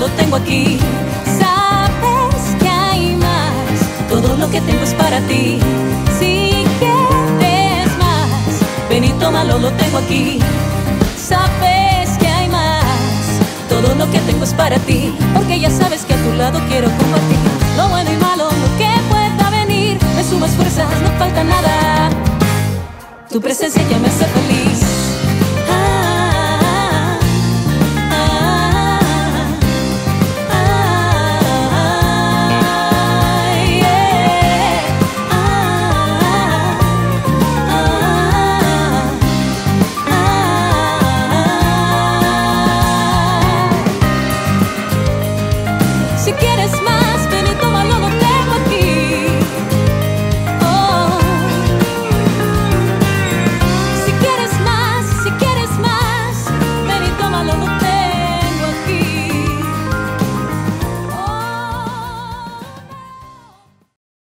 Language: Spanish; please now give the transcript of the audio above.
Lo tengo aquí. Sabes que hay más, todo lo que tengo es para ti. Si quieres más, ven y tómalo, lo tengo aquí. Sabes que hay más, todo lo que tengo es para ti. Porque ya sabes que a tu lado quiero compartir lo bueno y malo, lo que pueda venir. Me sumas fuerzas, no falta nada. Tu presencia ya me hace feliz.